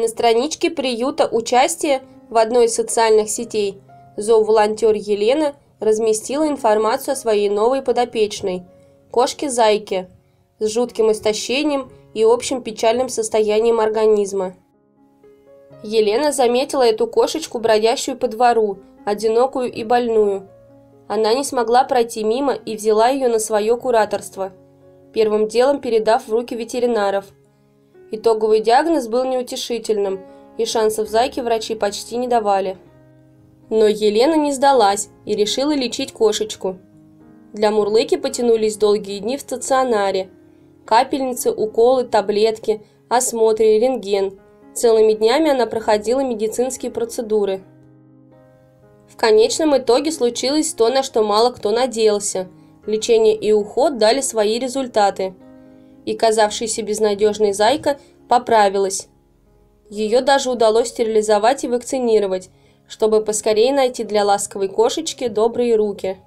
На страничке приюта участия в одной из социальных сетей зооволонтер Елена разместила информацию о своей новой подопечной – кошке-зайке с жутким истощением и общим печальным состоянием организма. Елена заметила эту кошечку, бродящую по двору, одинокую и больную. Она не смогла пройти мимо и взяла ее на свое кураторство, первым делом передав в руки ветеринаров. Итоговый диагноз был неутешительным, и шансов зайке врачи почти не давали. Но Елена не сдалась и решила лечить кошечку. Для Мурлыки потянулись долгие дни в стационаре. Капельницы, уколы, таблетки, осмотры, рентген – Целыми днями она проходила медицинские процедуры. В конечном итоге случилось то, на что мало кто надеялся. Лечение и уход дали свои результаты. И казавшаяся безнадежной зайка поправилась. Ее даже удалось стерилизовать и вакцинировать, чтобы поскорее найти для ласковой кошечки добрые руки.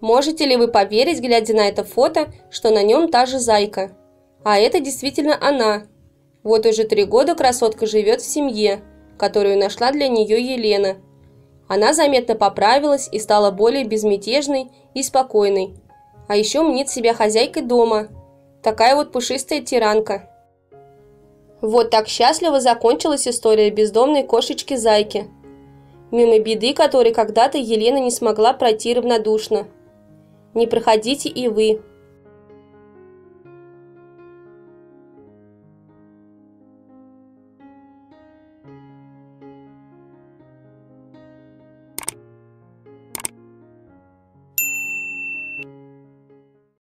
Можете ли вы поверить, глядя на это фото, что на нем та же зайка? А это действительно она, вот уже три года красотка живет в семье, которую нашла для нее Елена. Она заметно поправилась и стала более безмятежной и спокойной. А еще мнит себя хозяйкой дома. Такая вот пушистая тиранка. Вот так счастливо закончилась история бездомной кошечки-зайки. Мимо беды, которой когда-то Елена не смогла пройти равнодушно. Не проходите и вы,